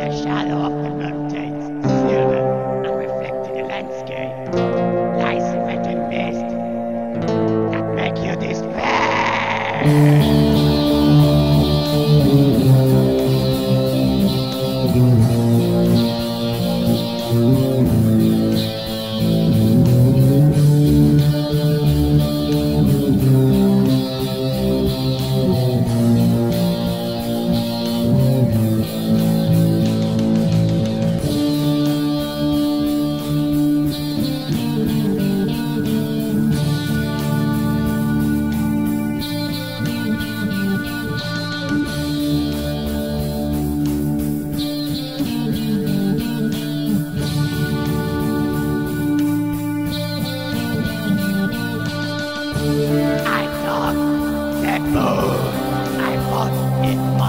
the shadow of the mountains, silver and reflecting the landscape, lies a metal mist that make you despair. No, I want it.